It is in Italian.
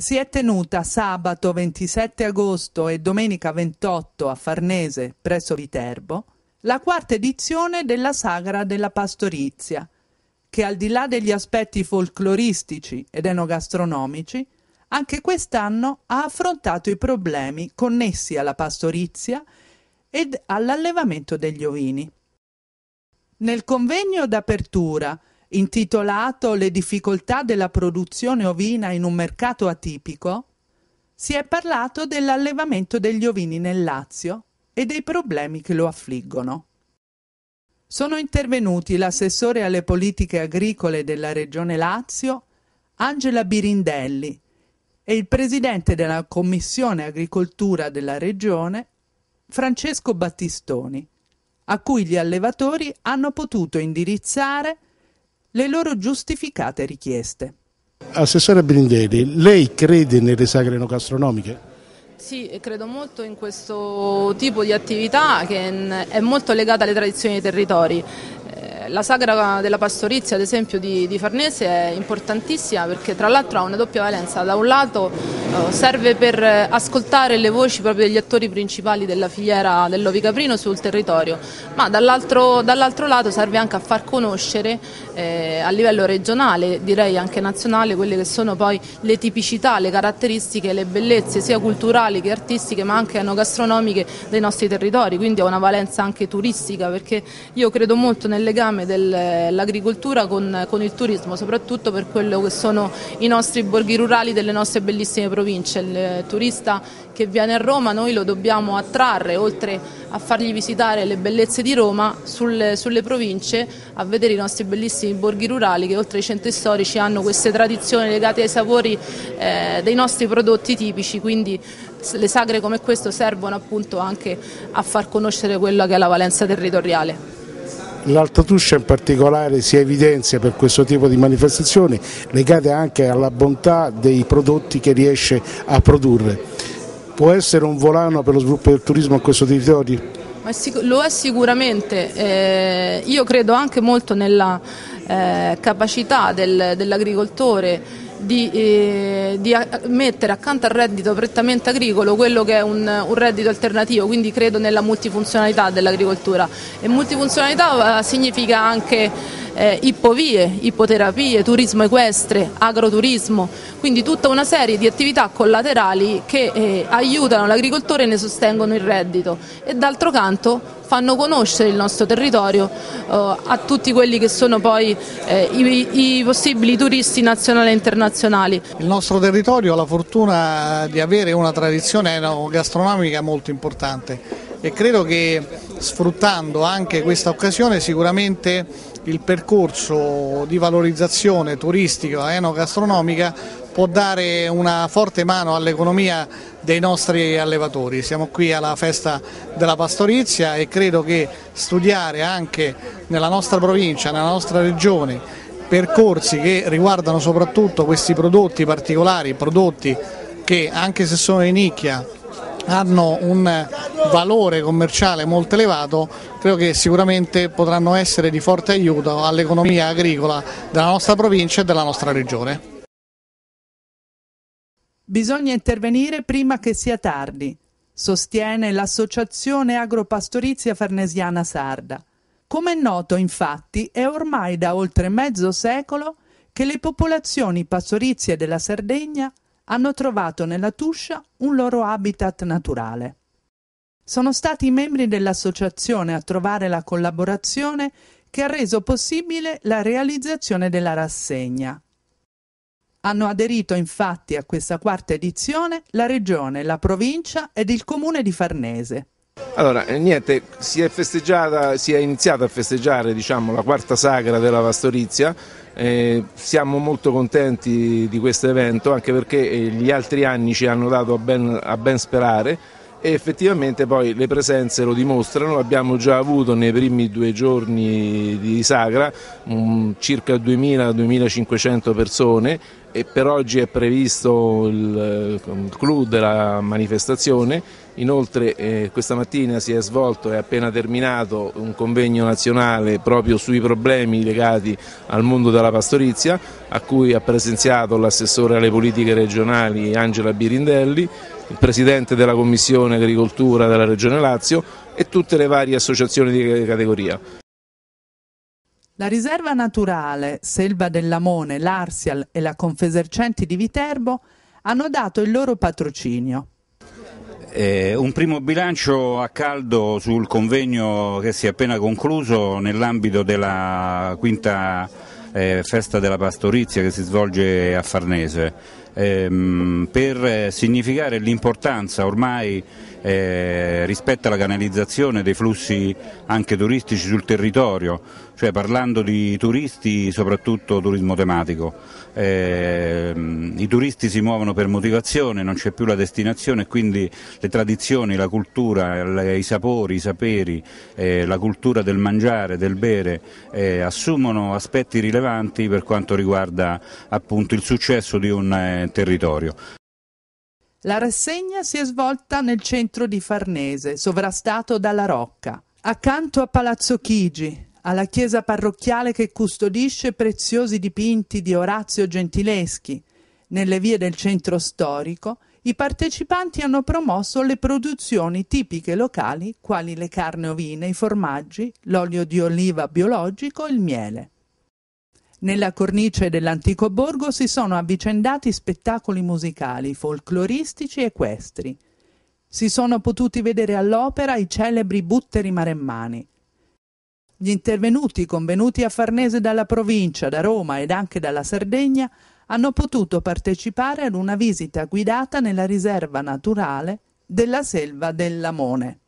si è tenuta sabato 27 agosto e domenica 28 a Farnese, presso Viterbo, la quarta edizione della Sagra della Pastorizia, che al di là degli aspetti folcloristici ed enogastronomici, anche quest'anno ha affrontato i problemi connessi alla pastorizia ed all'allevamento degli ovini. Nel convegno d'apertura intitolato Le difficoltà della produzione ovina in un mercato atipico, si è parlato dell'allevamento degli ovini nel Lazio e dei problemi che lo affliggono. Sono intervenuti l'assessore alle politiche agricole della Regione Lazio, Angela Birindelli, e il presidente della Commissione Agricoltura della Regione, Francesco Battistoni, a cui gli allevatori hanno potuto indirizzare le loro giustificate richieste. Assessore Brindelli, lei crede nelle sagre enogastronomiche? Sì, credo molto in questo tipo di attività che è molto legata alle tradizioni dei territori la sagra della pastorizia ad esempio di, di, Farnese è importantissima perché tra l'altro ha una doppia valenza, da un lato eh, serve per ascoltare le voci proprio degli attori principali della filiera dell'ovicaprino sul territorio, ma dall'altro, dall'altro lato serve anche a far conoscere eh, a livello regionale, direi anche nazionale, quelle che sono poi le tipicità, le caratteristiche, le bellezze sia culturali che artistiche ma anche enogastronomiche dei nostri territori, quindi ha una valenza anche turistica perché io credo molto nel legame dell'agricoltura con, con, il turismo, soprattutto per quello che sono i nostri borghi rurali delle nostre bellissime province. Il turista che viene a Roma noi lo dobbiamo attrarre, oltre a fargli visitare le bellezze di Roma, sulle, sulle province, a vedere i nostri bellissimi borghi rurali che oltre ai centri storici hanno queste tradizioni legate ai sapori eh, dei nostri prodotti tipici, quindi le sagre come questo servono appunto anche a far conoscere quella che è la valenza territoriale. L'Alta Tuscia in particolare si evidenzia per questo tipo di manifestazioni legate anche alla bontà dei prodotti che riesce a produrre. Può essere un volano per lo sviluppo del turismo a questo territorio? Lo è sicuramente, eh, io credo anche molto nella eh, capacità del, dell'agricoltore di, eh, di, mettere accanto al reddito prettamente agricolo quello che è un, un, reddito alternativo, quindi credo nella multifunzionalità dell'agricoltura. E multifunzionalità eh, significa anche eh, ippovie, ippoterapie, turismo equestre, agroturismo, quindi tutta una serie di attività collaterali che eh, aiutano l'agricoltore e ne sostengono il reddito e d'altro canto fanno conoscere il nostro territorio eh, a tutti quelli che sono poi eh, i, i, possibili turisti nazionali e internazionali. Il nostro territorio ha la fortuna di avere una tradizione gastronomica molto importante e credo che sfruttando anche questa occasione sicuramente il percorso di valorizzazione turistica e enogastronomica può dare una forte mano all'economia dei nostri allevatori. Siamo qui alla festa della pastorizia e credo che studiare anche nella nostra provincia, nella nostra regione, percorsi che riguardano soprattutto questi prodotti particolari, prodotti che anche se sono in nicchia hanno un valore commerciale molto elevato, credo che sicuramente potranno essere di forte aiuto all'economia agricola della nostra provincia e della nostra regione. Bisogna intervenire prima che sia tardi, sostiene l'Associazione Agropastorizia Farnesiana Sarda. Come è noto, infatti, è ormai da oltre mezzo secolo che le popolazioni pastorizie della Sardegna hanno trovato nella Tuscia un loro habitat naturale. Sono stati i membri dell'associazione a trovare la collaborazione che ha reso possibile la realizzazione della rassegna. Hanno aderito infatti a questa quarta edizione la Regione, la Provincia ed il Comune di Farnese. Allora, eh, niente, si è, si è iniziata a festeggiare diciamo, la quarta sagra della pastorizia, eh, siamo molto contenti di questo evento anche perché eh, gli altri anni ci hanno dato a ben, a ben sperare e effettivamente poi le presenze lo dimostrano, abbiamo già avuto nei primi due giorni di Sagra um, circa 2.000-2.500 persone e per oggi è previsto il, il clou della manifestazione, inoltre eh, questa mattina si è svolto e appena terminato un convegno nazionale proprio sui problemi legati al mondo della pastorizia a cui ha presenziato l'assessore alle politiche regionali Angela Birindelli il Presidente della Commissione Agricoltura della Regione Lazio e tutte le varie associazioni di categoria. La riserva naturale Selva del Lamone, l'Arsial e la Confesercenti di Viterbo hanno dato il loro patrocinio. Eh, un primo bilancio a caldo sul convegno che si è appena concluso nell'ambito della quinta eh, festa della pastorizia che si svolge a Farnese ehm, per significare l'importanza ormai eh, rispetto alla canalizzazione dei flussi anche turistici sul territorio, cioè parlando di turisti soprattutto turismo tematico. Eh, I turisti si muovono per motivazione, non c'è più la destinazione e quindi le tradizioni, la cultura, i sapori, i saperi, eh, la cultura del mangiare, del bere eh, assumono aspetti rilevanti per quanto riguarda appunto il successo di un eh, territorio. La rassegna si è svolta nel centro di Farnese, sovrastato dalla Rocca, accanto a Palazzo Chigi, alla chiesa parrocchiale che custodisce preziosi dipinti di Orazio Gentileschi. Nelle vie del centro storico i partecipanti hanno promosso le produzioni tipiche locali quali le carni ovine, i formaggi, l'olio di oliva biologico e il miele. Nella cornice dell'antico borgo si sono avvicendati spettacoli musicali, folcloristici e equestri. Si sono potuti vedere all'opera i celebri butteri maremmani. Gli intervenuti convenuti a Farnese dalla provincia, da Roma ed anche dalla Sardegna hanno potuto partecipare ad una visita guidata nella riserva naturale della selva del Lamone.